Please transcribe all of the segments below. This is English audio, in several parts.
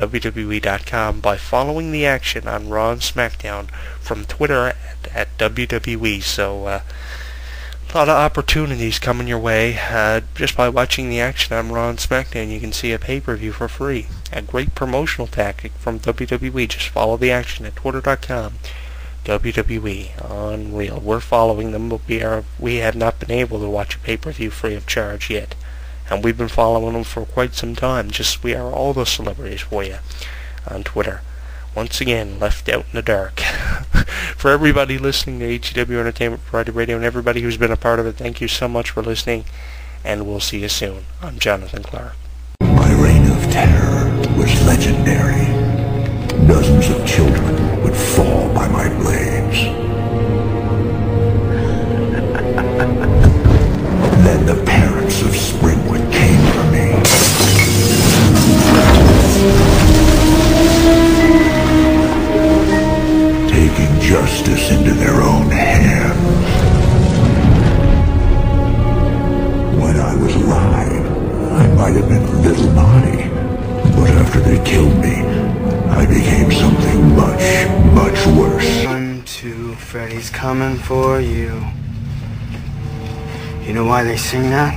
WWE.com by following the action on Raw and SmackDown from Twitter at, at WWE. So, uh, a lot of opportunities coming your way. Uh, just by watching the action on Raw and SmackDown, you can see a pay-per-view for free. A great promotional tactic from WWE. Just follow the action at Twitter.com. WWE, unreal. We're following them, but we are we have not been able to watch a pay-per-view free of charge yet and we've been following them for quite some time. Just we are all the celebrities for you on Twitter. Once again, left out in the dark. for everybody listening to HEW Entertainment Variety Radio and everybody who's been a part of it, thank you so much for listening, and we'll see you soon. I'm Jonathan Clarke. My reign of terror was legendary. Dozens of children would fall by my blades. Justice into their own hands. When I was alive, I might have been a little naughty. But after they killed me, I became something much, much worse. One, two, Freddy's coming for you. You know why they sing that?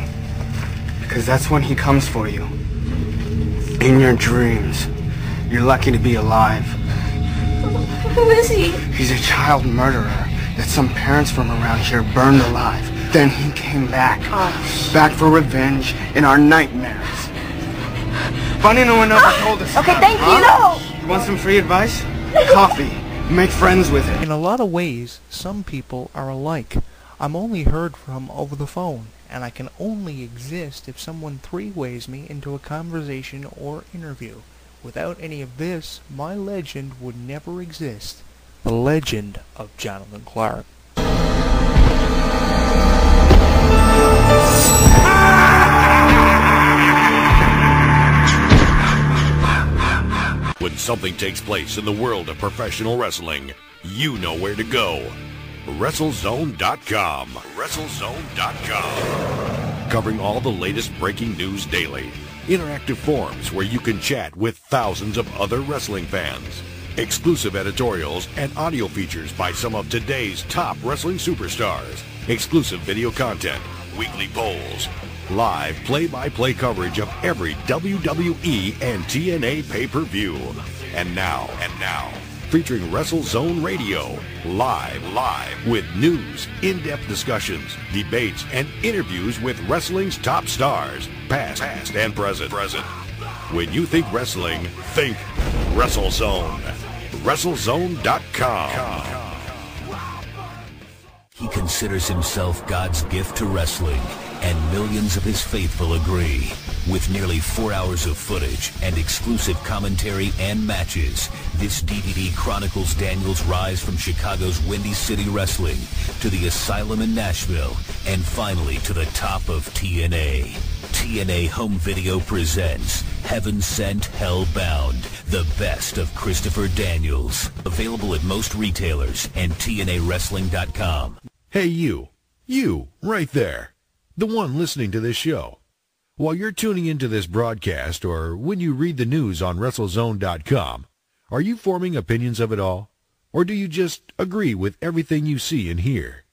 Because that's when he comes for you. In your dreams. You're lucky to be alive. Who is he? He's a child murderer that some parents from around here burned alive. Then he came back. Oh. Back for revenge in our nightmares. Funny no one ever told us. Okay, about thank it, you. huh? You want some free advice? Coffee. Make friends with it. In a lot of ways, some people are alike. I'm only heard from over the phone, and I can only exist if someone three-ways me into a conversation or interview. Without any of this, my legend would never exist. The legend of Jonathan Clarke. When something takes place in the world of professional wrestling, you know where to go. WrestleZone.com. WrestleZone.com. Covering all the latest breaking news daily. Interactive forums where you can chat with thousands of other wrestling fans. Exclusive editorials and audio features by some of today's top wrestling superstars. Exclusive video content, weekly polls, live play-by-play coverage of every WWE and TNA pay-per-view. And now, and now, featuring WrestleZone Radio, live, live, with news, in-depth discussions, debates, and interviews with wrestling's top stars, past, past, and present, present. When you think wrestling, think WrestleZone. WrestleZone.com. He considers himself God's gift to wrestling, and millions of his faithful agree. With nearly four hours of footage and exclusive commentary and matches, this DVD chronicles Daniel's rise from Chicago's Windy City Wrestling to the Asylum in Nashville, and finally to the top of TNA. TNA Home Video presents Heaven Sent, Hell Bound, the best of Christopher Daniels. Available at most retailers and TNAWrestling.com. Hey, you. You, right there. The one listening to this show. While you're tuning into this broadcast or when you read the news on WrestleZone.com, are you forming opinions of it all? Or do you just agree with everything you see and hear?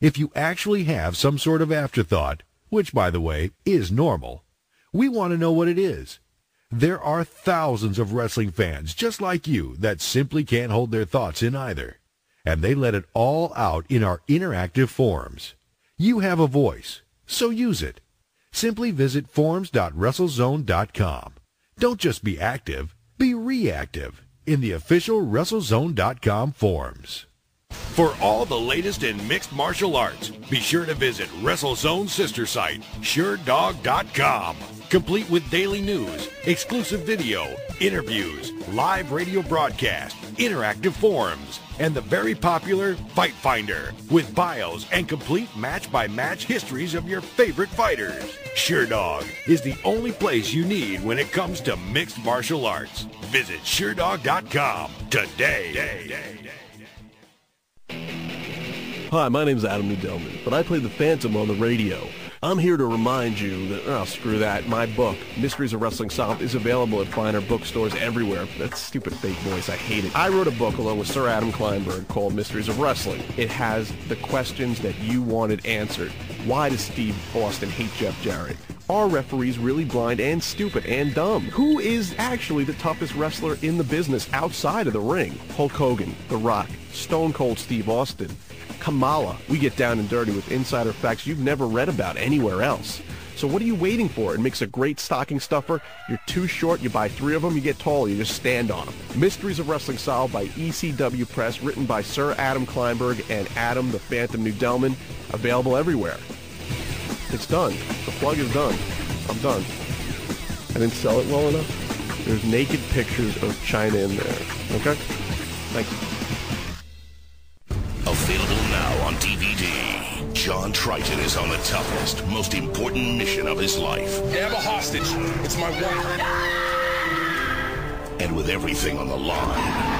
If you actually have some sort of afterthought, which, by the way, is normal, we want to know what it is. There are thousands of wrestling fans just like you that simply can't hold their thoughts in either. And they let it all out in our interactive forums. You have a voice, so use it. Simply visit forums.wrestlezone.com. Don't just be active, be reactive in the official WrestleZone.com forums. For all the latest in mixed martial arts, be sure to visit WrestleZone's sister site, Sherdog.com. Complete with daily news, exclusive video, interviews, live radio broadcast, interactive forums, and the very popular Fight Finder with bios and complete match-by-match histories of your favorite fighters. Sherdog is the only place you need when it comes to mixed martial arts. Visit Sherdog.com today. Hi, my name's Adam Nudelman, but I play the Phantom on the radio. I'm here to remind you that, oh, screw that, my book, Mysteries of Wrestling Solved, is available at finer bookstores everywhere. That stupid fake voice, I hate it. I wrote a book along with Sir Adam Kleinberg called Mysteries of Wrestling. It has the questions that you wanted answered. Why does Steve Austin hate Jeff Jarrett? Are referees really blind and stupid and dumb? Who is actually the toughest wrestler in the business outside of the ring? Hulk Hogan, The Rock, Stone Cold Steve Austin, Kamala. We get down and dirty with insider facts you've never read about anywhere else. So what are you waiting for? It makes a great stocking stuffer. You're too short, you buy three of them, you get tall, you just stand on them. Mysteries of Wrestling Solved by ECW Press, written by Sir Adam Kleinberg and Adam the Phantom Nudelman. Available everywhere. It's done. The plug is done. I'm done. I didn't sell it well enough. There's naked pictures of Chyna in there. Okay? Thank DVD. John Triton is on the toughest, most important mission of his life. You have a hostage. It's my wife. And with everything on the line,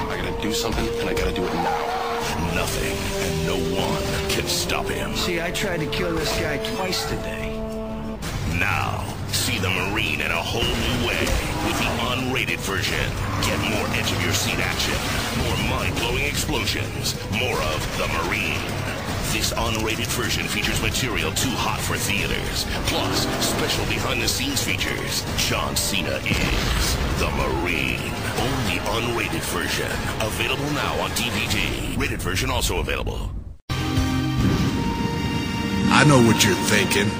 I gotta do something, and I gotta do it now. nothing and no one can stop him. See, I tried to kill this guy twice today. Now, see the Marine in a whole new way with the unrated version. Get more edge of your seat action, more mind-blowing explosions, more of the Marine. This unrated version features material too hot for theaters. Plus, special behind-the-scenes features. John Cena is the Marine. Only unrated version. Available now on DVD. Rated version also available. I know what you're thinking.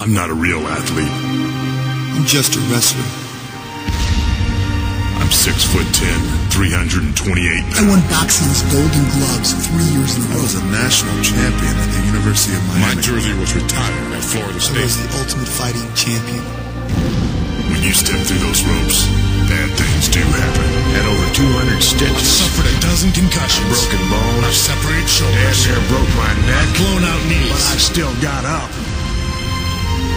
I'm not a real athlete. I'm just a wrestler. I'm six foot ten, 328 I won boxing's Golden Gloves three years in a row. was a national champion at the University of Miami. My jersey was retired at Florida State. I State. was the ultimate fighting champion. When you step through those ropes, bad things do happen. Had over 200 stitches. I suffered a dozen concussions. Broken bones. I've separated shoulders. Damn near broke my neck. blown out knees. But I still got up.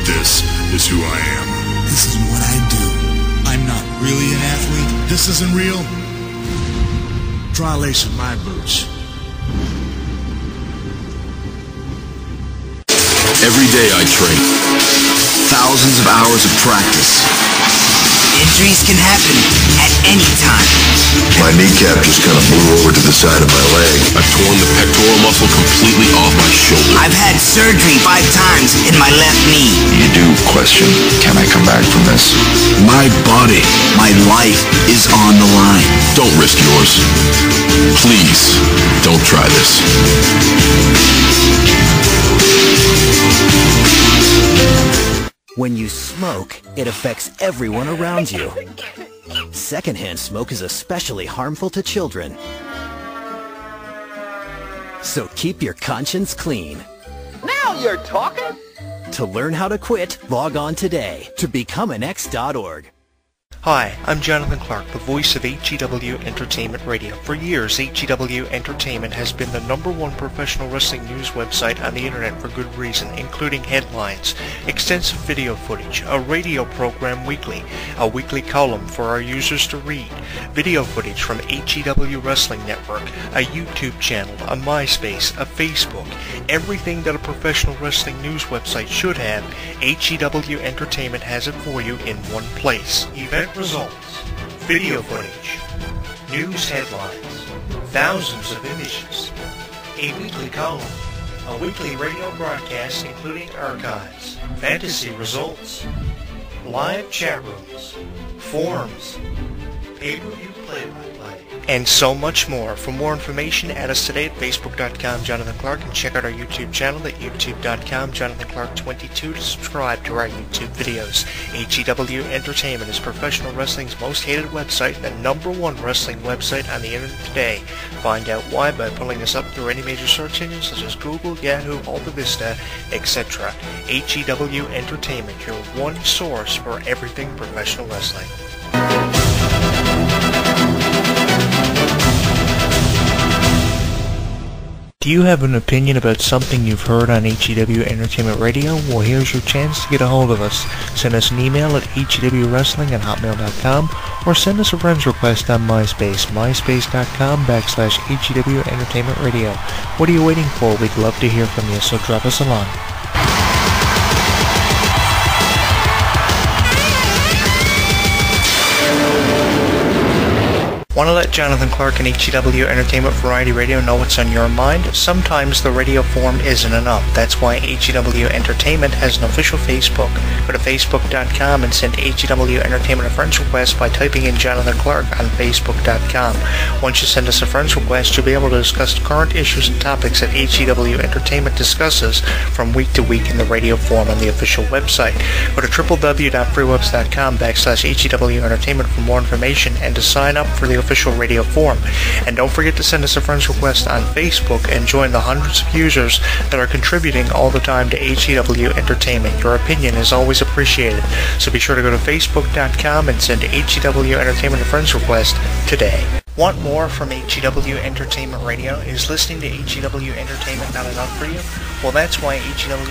This is who I am. This is what I do. I'm not really an athlete. This isn't real. Try lacing my boots. Every day I train. Thousands of hours of practice. Injuries can happen at any time. My kneecap just kind of blew over to the side of my leg. I've torn the pectoral muscle completely off my shoulder. I've had surgery five times in my left knee. You do question, can I come back from this? My body. My life is on the line. Don't risk yours. Please, don't try this. When you smoke, it affects everyone around you. Secondhand smoke is especially harmful to children. So keep your conscience clean. Now you're talking. To learn how to quit, log on today to becomeanex.org. Hi, I'm Jonathan Clarke, the voice of HEW Entertainment Radio. For years, HEW Entertainment has been the number one professional wrestling news website on the internet for good reason, including headlines, extensive video footage, a radio program weekly, a weekly column for our users to read, video footage from HEW Wrestling Network, a YouTube channel, a MySpace, a Facebook, everything that a professional wrestling news website should have, HEW Entertainment has it for you in one place. Event results, video footage, news headlines, thousands of images, a weekly column, a weekly radio broadcast including archives, fantasy results, live chat rooms, forums, pay-per-view play-by-play, and so much more. For more information, add us today at facebook.com Jonathan Clarke and check out our YouTube channel at youtube.com Jonathan Clarke 22 to subscribe to our YouTube videos. HEW Entertainment is professional wrestling's most hated website and the number one wrestling website on the internet today. Find out why by pulling us up through any major search engines such as Google, Yahoo, Alta Vista, etc. HEW Entertainment, your one source for everything professional wrestling. You have an opinion about something you've heard on HEW Entertainment Radio? Well, here's your chance to get a hold of us. Send us an email at hewwrestling at hotmail.com or send us a friend's request on MySpace, myspace.com backslash HEW Entertainment Radio. What are you waiting for? We'd love to hear from you, so drop us a line. Want to let Jonathan Clarke and HEW Entertainment Variety Radio know what's on your mind? Sometimes the radio form isn't enough. That's why HEW Entertainment has an official Facebook. Go to facebook.com and send HEW Entertainment a friend's request by typing in Jonathan Clarke on facebook.com. Once you send us a friend's request, you'll be able to discuss current issues and topics that HEW Entertainment discusses from week to week in the radio form on the official website. Go to www.freewebs.com backslash HEW Entertainment for more information and to sign up for the official radio forum. And don't forget to send us a friend's request on Facebook and join the hundreds of users that are contributing all the time to HEW Entertainment. Your opinion is always appreciated. So be sure to go to facebook.com and send HEW Entertainment a friend's request today. Want more from HEW Entertainment Radio? Is listening to HEW Entertainment not enough for you? Well, that's why HEW